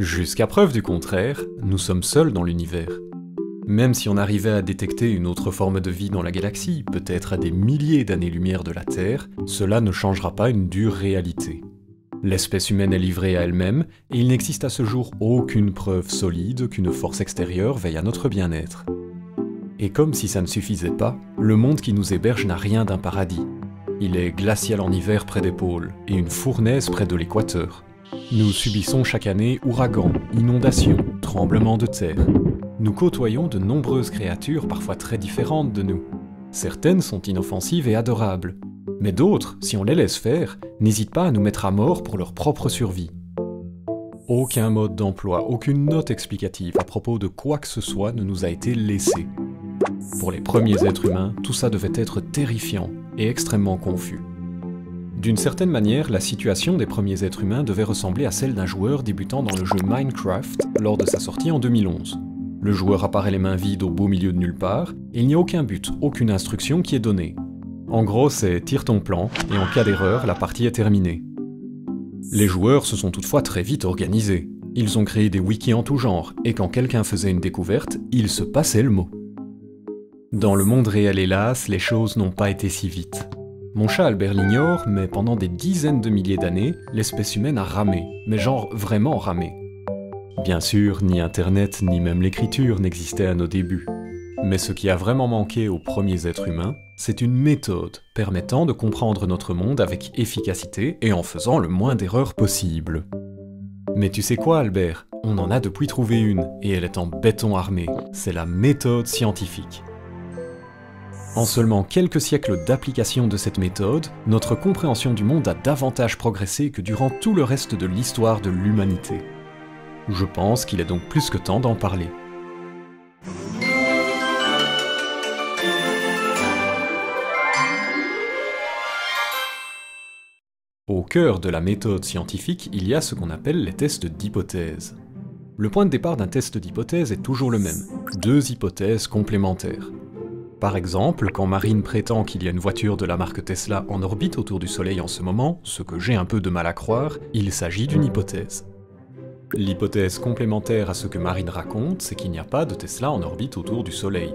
Jusqu'à preuve du contraire, nous sommes seuls dans l'univers. Même si on arrivait à détecter une autre forme de vie dans la galaxie, peut-être à des milliers d'années-lumière de la Terre, cela ne changera pas une dure réalité. L'espèce humaine est livrée à elle-même, et il n'existe à ce jour aucune preuve solide qu'une force extérieure veille à notre bien-être. Et comme si ça ne suffisait pas, le monde qui nous héberge n'a rien d'un paradis. Il est glacial en hiver près des pôles, et une fournaise près de l'équateur. Nous subissons chaque année ouragans, inondations, tremblements de terre. Nous côtoyons de nombreuses créatures parfois très différentes de nous. Certaines sont inoffensives et adorables, mais d'autres, si on les laisse faire, n'hésitent pas à nous mettre à mort pour leur propre survie. Aucun mode d'emploi, aucune note explicative à propos de quoi que ce soit ne nous a été laissé. Pour les premiers êtres humains, tout ça devait être terrifiant et extrêmement confus. D'une certaine manière, la situation des premiers êtres humains devait ressembler à celle d'un joueur débutant dans le jeu Minecraft lors de sa sortie en 2011. Le joueur apparaît les mains vides au beau milieu de nulle part, et il n'y a aucun but, aucune instruction qui est donnée. En gros, c'est tire ton plan, et en cas d'erreur, la partie est terminée. Les joueurs se sont toutefois très vite organisés. Ils ont créé des wikis en tout genre, et quand quelqu'un faisait une découverte, il se passait le mot. Dans le monde réel, hélas, les choses n'ont pas été si vite. Mon chat Albert l'ignore, mais pendant des dizaines de milliers d'années, l'espèce humaine a ramé, mais genre vraiment ramé. Bien sûr, ni Internet, ni même l'écriture n'existaient à nos débuts. Mais ce qui a vraiment manqué aux premiers êtres humains, c'est une méthode permettant de comprendre notre monde avec efficacité et en faisant le moins d'erreurs possible. Mais tu sais quoi, Albert? On en a depuis trouvé une, et elle est en béton armé. C'est la méthode scientifique. En seulement quelques siècles d'application de cette méthode, notre compréhension du monde a davantage progressé que durant tout le reste de l'histoire de l'humanité. Je pense qu'il est donc plus que temps d'en parler. Au cœur de la méthode scientifique, il y a ce qu'on appelle les tests d'hypothèse. Le point de départ d'un test d'hypothèse est toujours le même, deux hypothèses complémentaires. Par exemple, quand Marine prétend qu'il y a une voiture de la marque Tesla en orbite autour du Soleil en ce moment, ce que j'ai un peu de mal à croire, il s'agit d'une hypothèse. L'hypothèse complémentaire à ce que Marine raconte, c'est qu'il n'y a pas de Tesla en orbite autour du Soleil.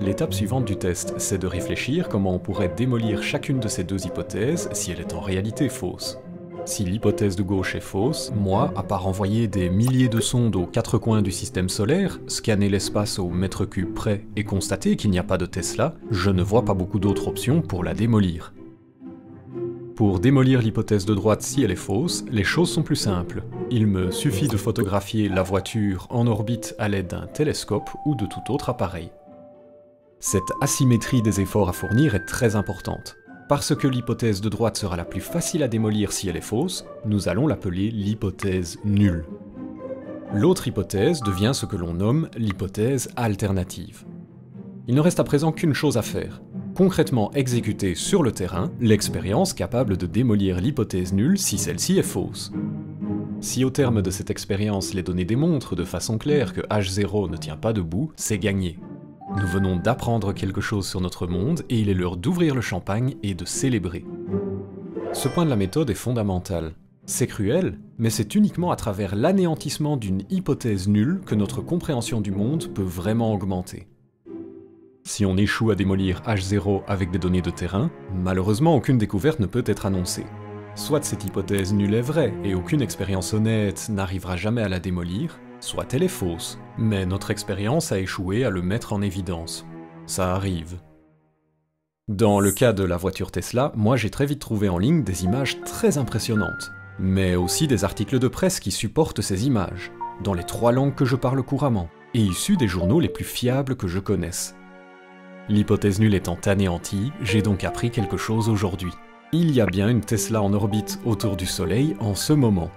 L'étape suivante du test, c'est de réfléchir comment on pourrait démolir chacune de ces deux hypothèses si elle est en réalité fausse. Si l'hypothèse de gauche est fausse, moi, à part envoyer des milliers de sondes aux quatre coins du système solaire, scanner l'espace au mètre cube près et constater qu'il n'y a pas de Tesla, je ne vois pas beaucoup d'autres options pour la démolir. Pour démolir l'hypothèse de droite si elle est fausse, les choses sont plus simples. Il me suffit de photographier la voiture en orbite à l'aide d'un télescope ou de tout autre appareil. Cette asymétrie des efforts à fournir est très importante. Parce que l'hypothèse de droite sera la plus facile à démolir si elle est fausse, nous allons l'appeler l'hypothèse nulle. L'autre hypothèse devient ce que l'on nomme l'hypothèse alternative. Il ne reste à présent qu'une chose à faire, concrètement exécuter sur le terrain l'expérience capable de démolir l'hypothèse nulle si celle-ci est fausse. Si au terme de cette expérience les données démontrent de façon claire que H0 ne tient pas debout, c'est gagné. Nous venons d'apprendre quelque chose sur notre monde et il est l'heure d'ouvrir le champagne et de célébrer. Ce point de la méthode est fondamental. C'est cruel, mais c'est uniquement à travers l'anéantissement d'une hypothèse nulle que notre compréhension du monde peut vraiment augmenter. Si on échoue à démolir H0 avec des données de terrain, malheureusement aucune découverte ne peut être annoncée. Soit cette hypothèse nulle est vraie et aucune expérience honnête n'arrivera jamais à la démolir, soit elle est fausse, mais notre expérience a échoué à le mettre en évidence. Ça arrive. Dans le cas de la voiture Tesla, moi j'ai très vite trouvé en ligne des images très impressionnantes, mais aussi des articles de presse qui supportent ces images, dans les trois langues que je parle couramment, et issus des journaux les plus fiables que je connaisse. L'hypothèse nulle étant anéantie, j'ai donc appris quelque chose aujourd'hui. Il y a bien une Tesla en orbite autour du Soleil en ce moment.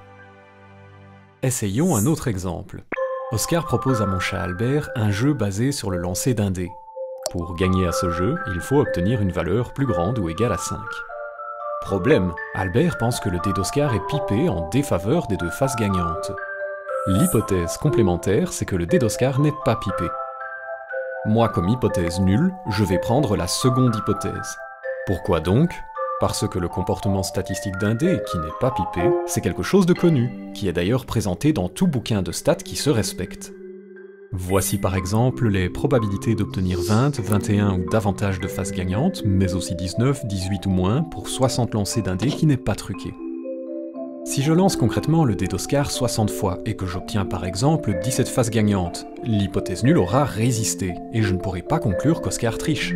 Essayons un autre exemple. Oscar propose à mon chat Albert un jeu basé sur le lancer d'un dé. Pour gagner à ce jeu, il faut obtenir une valeur plus grande ou égale à 5. Problème, Albert pense que le dé d'Oscar est pipé en défaveur des deux faces gagnantes. L'hypothèse complémentaire, c'est que le dé d'Oscar n'est pas pipé. Moi, comme hypothèse nulle, je vais prendre la seconde hypothèse. Pourquoi donc Parce que le comportement statistique d'un dé, qui n'est pas pipé, c'est quelque chose de connu, qui est d'ailleurs présenté dans tout bouquin de stats qui se respecte. Voici par exemple les probabilités d'obtenir 20, 21 ou davantage de faces gagnantes, mais aussi 19, 18 ou moins pour 60 lancers d'un dé qui n'est pas truqué. Si je lance concrètement le dé d'Oscar 60 fois et que j'obtiens par exemple 17 faces gagnantes, l'hypothèse nulle aura résisté, et je ne pourrai pas conclure qu'Oscar triche.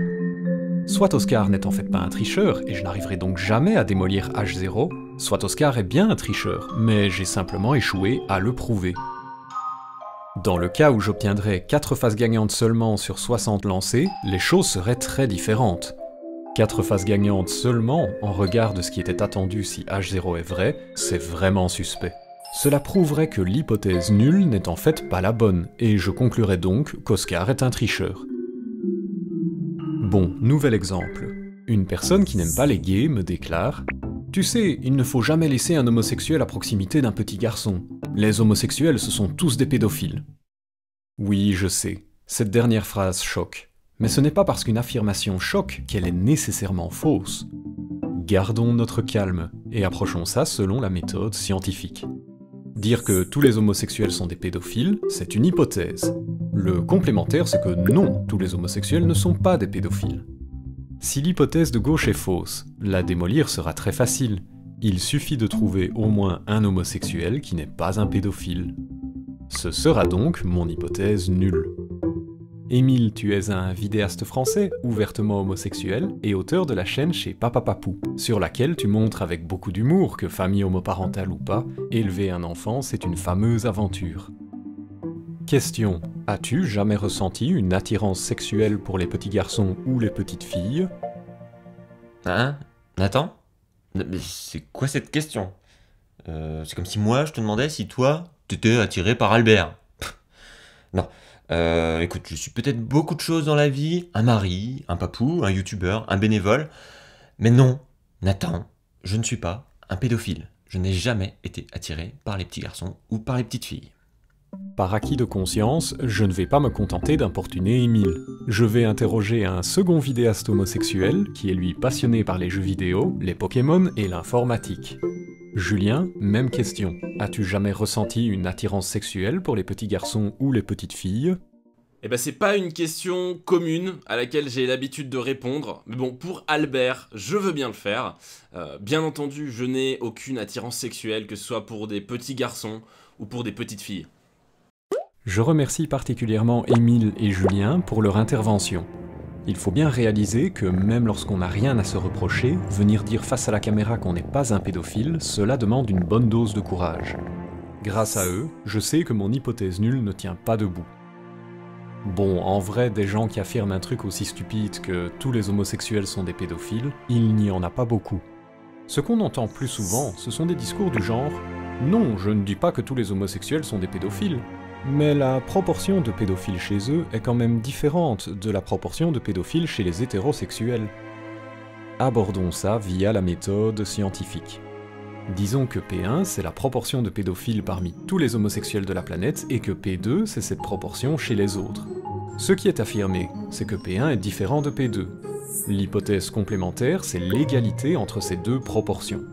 Soit Oscar n'est en fait pas un tricheur, et je n'arriverai donc jamais à démolir H0, soit Oscar est bien un tricheur, mais j'ai simplement échoué à le prouver. Dans le cas où j'obtiendrais 4 faces gagnantes seulement sur 60 lancés, les choses seraient très différentes. 4 faces gagnantes seulement, en regard de ce qui était attendu si H0 est vrai, c'est vraiment suspect. Cela prouverait que l'hypothèse nulle n'est en fait pas la bonne, et je conclurais donc qu'Oscar est un tricheur. Bon, nouvel exemple. Une personne qui n'aime pas les gays me déclare Tu sais, il ne faut jamais laisser un homosexuel à proximité d'un petit garçon. Les homosexuels, ce sont tous des pédophiles. Oui, je sais, cette dernière phrase choque. Mais ce n'est pas parce qu'une affirmation choque qu'elle est nécessairement fausse. Gardons notre calme et approchons ça selon la méthode scientifique. Dire que tous les homosexuels sont des pédophiles, c'est une hypothèse. Le complémentaire, c'est que non, tous les homosexuels ne sont pas des pédophiles. Si l'hypothèse de gauche est fausse, la démolir sera très facile, il suffit de trouver au moins un homosexuel qui n'est pas un pédophile. Ce sera donc mon hypothèse nulle. Émile, tu es un vidéaste français, ouvertement homosexuel, et auteur de la chaîne chez Papa Papou, sur laquelle tu montres avec beaucoup d'humour que famille homoparentale ou pas, élever un enfant c'est une fameuse aventure. Question. As-tu jamais ressenti une attirance sexuelle pour les petits garçons ou les petites filles? Hein? Nathan? C'est quoi cette question? Euh, C'est comme si moi je te demandais si toi t'étais attiré par Albert. non. Euh, écoute, je suis peut-être beaucoup de choses dans la vie, un mari, un papou, un youtubeur, un bénévole, mais non, Nathan, je ne suis pas un pédophile. Je n'ai jamais été attiré par les petits garçons ou par les petites filles. Par acquis de conscience, je ne vais pas me contenter d'importuner Émile. Je vais interroger un second vidéaste homosexuel, qui est lui passionné par les jeux vidéo, les Pokémon et l'informatique. Julien, même question. As-tu jamais ressenti une attirance sexuelle pour les petits garçons ou les petites filles? Eh ben c'est pas une question commune à laquelle j'ai l'habitude de répondre, mais bon, pour Albert, je veux bien le faire. Euh, bien entendu, je n'ai aucune attirance sexuelle, que ce soit pour des petits garçons ou pour des petites filles. Je remercie particulièrement Émile et Julien pour leur intervention. Il faut bien réaliser que même lorsqu'on n'a rien à se reprocher, venir dire face à la caméra qu'on n'est pas un pédophile, cela demande une bonne dose de courage. Grâce à eux, je sais que mon hypothèse nulle ne tient pas debout. Bon, en vrai, des gens qui affirment un truc aussi stupide que tous les homosexuels sont des pédophiles, il n'y en a pas beaucoup. Ce qu'on entend plus souvent, ce sont des discours du genre Non, je ne dis pas que tous les homosexuels sont des pédophiles, mais la proportion de pédophiles chez eux est quand même différente de la proportion de pédophiles chez les hétérosexuels. Abordons ça via la méthode scientifique. Disons que P1 c'est la proportion de pédophiles parmi tous les homosexuels de la planète et que P2 c'est cette proportion chez les autres. Ce qui est affirmé, c'est que P1 est différent de P2. L'hypothèse complémentaire, c'est l'égalité entre ces deux proportions.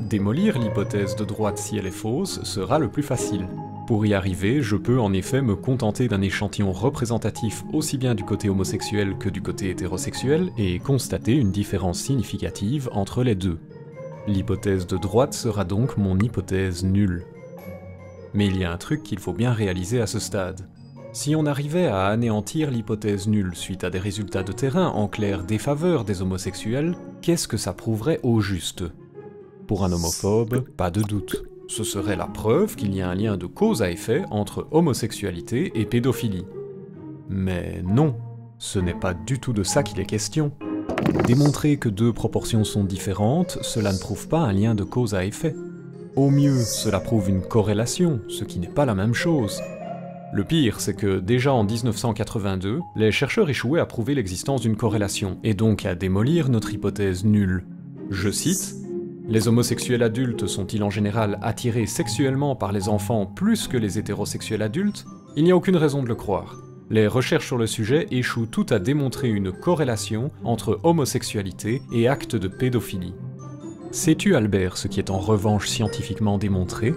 Démolir l'hypothèse de droite si elle est fausse sera le plus facile. Pour y arriver, je peux en effet me contenter d'un échantillon représentatif aussi bien du côté homosexuel que du côté hétérosexuel et constater une différence significative entre les deux. L'hypothèse de droite sera donc mon hypothèse nulle. Mais il y a un truc qu'il faut bien réaliser à ce stade. Si on arrivait à anéantir l'hypothèse nulle suite à des résultats de terrain en clair défaveur des homosexuels, qu'est-ce que ça prouverait au juste? Pour un homophobe, pas de doute ce serait la preuve qu'il y a un lien de cause à effet entre homosexualité et pédophilie. Mais non, ce n'est pas du tout de ça qu'il est question. Démontrer que deux proportions sont différentes, cela ne prouve pas un lien de cause à effet. Au mieux, cela prouve une corrélation, ce qui n'est pas la même chose. Le pire, c'est que déjà en 1982, les chercheurs échouaient à prouver l'existence d'une corrélation, et donc à démolir notre hypothèse nulle. Je cite les homosexuels adultes sont-ils en général attirés sexuellement par les enfants plus que les hétérosexuels adultes? Il n'y a aucune raison de le croire. Les recherches sur le sujet échouent toutes à démontrer une corrélation entre homosexualité et actes de pédophilie. Sais-tu Albert ce qui est en revanche scientifiquement démontré?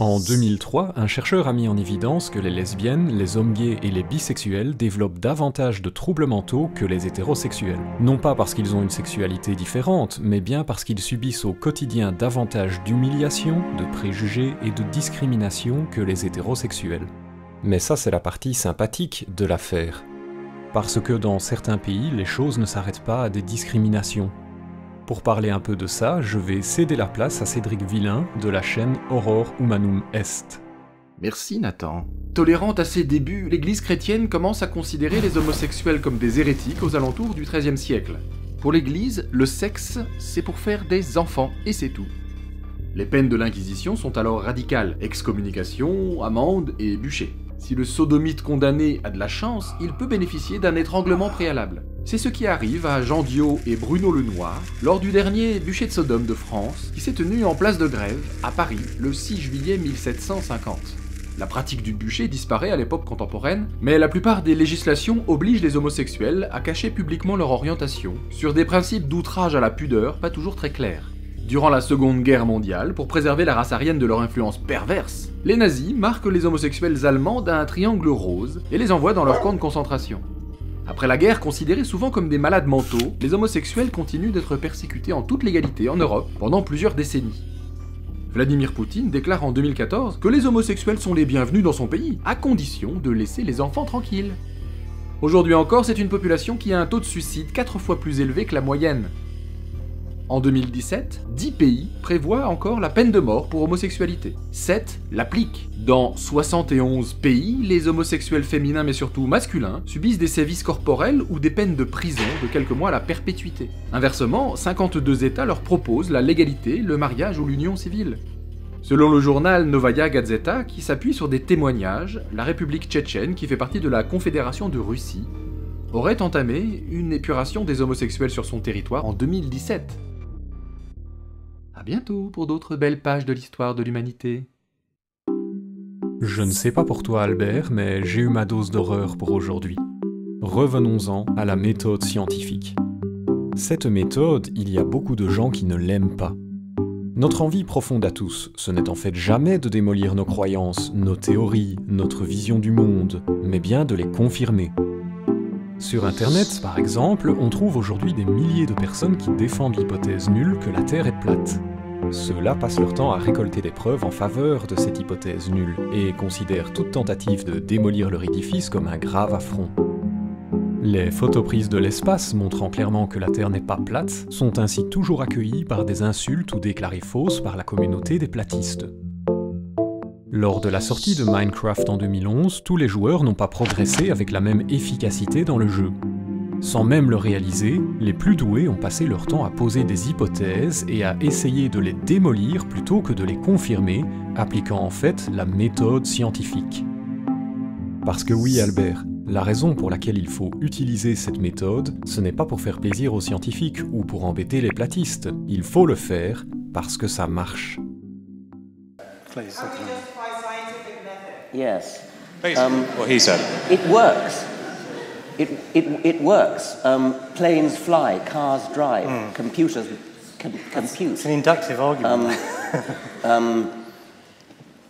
En 2003, un chercheur a mis en évidence que les lesbiennes, les hommes gays et les bisexuels développent davantage de troubles mentaux que les hétérosexuels. Non pas parce qu'ils ont une sexualité différente, mais bien parce qu'ils subissent au quotidien davantage d'humiliation, de préjugés et de discrimination que les hétérosexuels. Mais ça c'est la partie sympathique de l'affaire. Parce que dans certains pays, les choses ne s'arrêtent pas à des discriminations. Pour parler un peu de ça, je vais céder la place à Cédric Villain de la chaîne Aurore Humanum Est. Merci Nathan. Tolérante à ses débuts, l'Église chrétienne commence à considérer les homosexuels comme des hérétiques aux alentours du XIIIe siècle. Pour l'Église, le sexe, c'est pour faire des enfants, et c'est tout. Les peines de l'Inquisition sont alors radicales, excommunication, amende et bûcher. Si le sodomite condamné a de la chance, il peut bénéficier d'un étranglement préalable. C'est ce qui arrive à Jean Dio et Bruno Lenoir lors du dernier bûcher de Sodome de France qui s'est tenu en place de grève à Paris le 6 juillet 1750. La pratique du bûcher disparaît à l'époque contemporaine, mais la plupart des législations obligent les homosexuels à cacher publiquement leur orientation, sur des principes d'outrage à la pudeur pas toujours très clairs. Durant la Seconde Guerre mondiale, pour préserver la race aryenne de leur influence perverse, les nazis marquent les homosexuels allemands d'un triangle rose et les envoient dans leur camp de concentration. Après la guerre, considérés souvent comme des malades mentaux, les homosexuels continuent d'être persécutés en toute légalité en Europe pendant plusieurs décennies. Vladimir Poutine déclare en 2014 que les homosexuels sont les bienvenus dans son pays, à condition de laisser les enfants tranquilles. Aujourd'hui encore, c'est une population qui a un taux de suicide 4 fois plus élevé que la moyenne, en 2017, 10 pays prévoient encore la peine de mort pour homosexualité. 7 l'appliquent. Dans 71 pays, les homosexuels féminins mais surtout masculins subissent des sévices corporels ou des peines de prison de quelques mois à la perpétuité. Inversement, 52 États leur proposent la légalité, le mariage ou l'union civile. Selon le journal Novaya Gazeta, qui s'appuie sur des témoignages, la République tchétchène, qui fait partie de la Confédération de Russie, aurait entamé une épuration des homosexuels sur son territoire en 2017. À bientôt pour d'autres belles pages de l'histoire de l'humanité. Je ne sais pas pour toi Albert, mais j'ai eu ma dose d'horreur pour aujourd'hui. Revenons-en à la méthode scientifique. Cette méthode, il y a beaucoup de gens qui ne l'aiment pas. Notre envie profonde à tous, ce n'est en fait jamais de démolir nos croyances, nos théories, notre vision du monde, mais bien de les confirmer. Sur Internet, par exemple, on trouve aujourd'hui des milliers de personnes qui défendent l'hypothèse nulle que la Terre est plate. Ceux-là passent leur temps à récolter des preuves en faveur de cette hypothèse nulle et considèrent toute tentative de démolir leur édifice comme un grave affront. Les photos prises de l'espace montrant clairement que la Terre n'est pas plate sont ainsi toujours accueillies par des insultes ou déclarées fausses par la communauté des platistes. Lors de la sortie de Minecraft en 2011, tous les joueurs n'ont pas progressé avec la même efficacité dans le jeu. Sans même le réaliser, les plus doués ont passé leur temps à poser des hypothèses et à essayer de les démolir plutôt que de les confirmer, appliquant en fait la méthode scientifique. Parce que oui Albert, la raison pour laquelle il faut utiliser cette méthode, ce n'est pas pour faire plaisir aux scientifiques ou pour embêter les platistes, il faut le faire parce que ça marche. Yes. Um, what he said. It works. It, it, it works. Um, planes fly, cars drive, computers com- compute. It's an inductive argument. Um,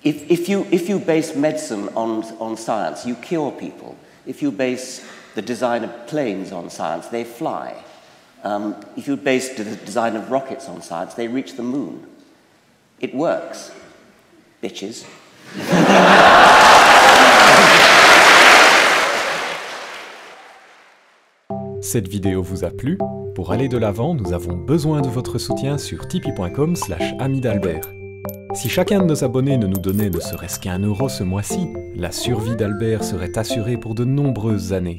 if, if, you, if you base medicine on, on science, you cure people. If you base the design of planes on science, they fly. Um, if you base the design of rockets on science, they reach the moon. It works. Bitches. Cette vidéo vous a plu? Pour aller de l'avant, nous avons besoin de votre soutien sur tipeee.com slash amidalbert. Si chacun de nos abonnés ne nous donnait ne serait-ce qu'un euro ce mois-ci, la survie d'Albert serait assurée pour de nombreuses années.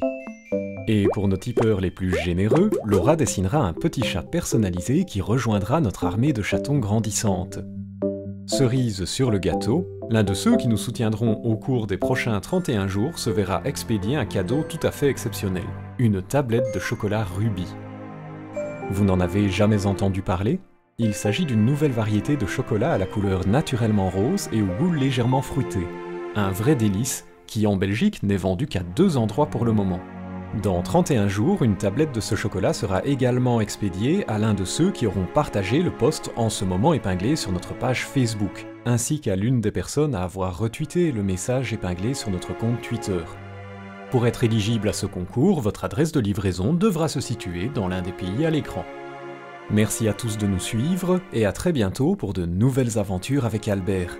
Et pour nos tipeurs les plus généreux, Laura dessinera un petit chat personnalisé qui rejoindra notre armée de chatons grandissante. Cerise sur le gâteau, l'un de ceux qui nous soutiendront au cours des prochains 31 jours se verra expédier un cadeau tout à fait exceptionnel, une tablette de chocolat Ruby. Vous n'en avez jamais entendu parler? Il s'agit d'une nouvelle variété de chocolat à la couleur naturellement rose et au goût légèrement fruité. Un vrai délice qui en Belgique n'est vendu qu'à deux endroits pour le moment. Dans 31 jours, une tablette de ce chocolat sera également expédiée à l'un de ceux qui auront partagé le post en ce moment épinglé sur notre page Facebook, ainsi qu'à l'une des personnes à avoir retweeté le message épinglé sur notre compte Twitter. Pour être éligible à ce concours, votre adresse de livraison devra se situer dans l'un des pays à l'écran. Merci à tous de nous suivre et à très bientôt pour de nouvelles aventures avec Albert.